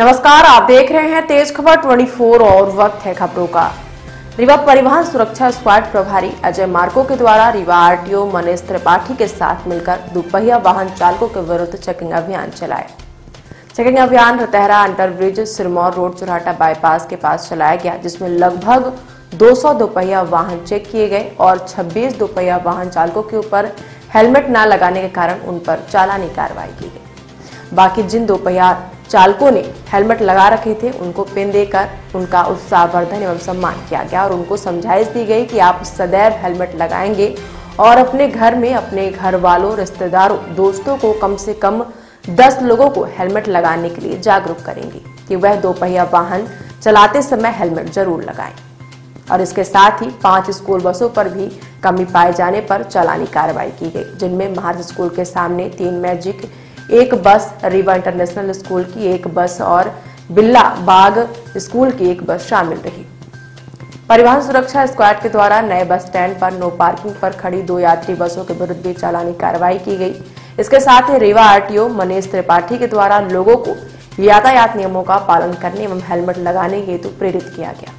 नमस्कार, आप देख रहे हैं तेज खबर 24 और वक्त है खबरों का। रीवा परिवहन सुरक्षा स्क्वाड प्रभारी अजय मार्को के द्वारा रीवा आरटीओ मनीष त्रिपाठी के साथ मिलकर दोपहिया वाहन चालकों के विरुद्ध चेकिंग अभियान चलाया चेकिंग अभियान Ratahara underbridge Sirmaur road Churhata bypass के पास चलाया गया, जिसमें लगभग 200 दोपहिया वाहन चेक किए गए और 26 दोपहिया वाहन चालकों के ऊपर हेलमेट न लगाने के कारण उन पर चालानी कार्रवाई की गई। बाकी जिन दोपहिया चालकों ने हेलमेट लगा रखे थे, उनको पेन देकर उनका उत्साहवर्धन एवं सम्मान किया गया और उनको समझाइश दी गई कि आप सदैव हेलमेट लगाएँगे और अपने घर में अपने घर वालों रिश्तेदारों, दोस्तों को कम से कम 10 लोगों को हेलमेट लगाने के लिए जागरूक करेंगे कि वह दोपहिया वाहन चलाते समय हेलमेट ज़रूर लगाएँ। और इसके साथ ही पाँच स्कूल बसों पर भी कमी पाए जाने पर चलानी कार्रवाई की गई, जिनमें महाराज स्कूल के सामने तीन मैजिक एक बस रीवा इंटरनेशनल स्कूल की एक बस और बिल्ला बाग स्कूल की एक बस शामिल रही। परिवहन सुरक्षा स्क्वाड के द्वारा नए बस स्टैंड पर नो पार्किंग पर खड़ी दो यात्री बसों के विरुद्ध भी चालानी कार्रवाई की गई। इसके साथ ही रीवा आरटीओ मनीष त्रिपाठी के द्वारा लोगों को यातायात नियमों का पालन करने एवं हेलमेट लगाने हेतु तो प्रेरित किया गया।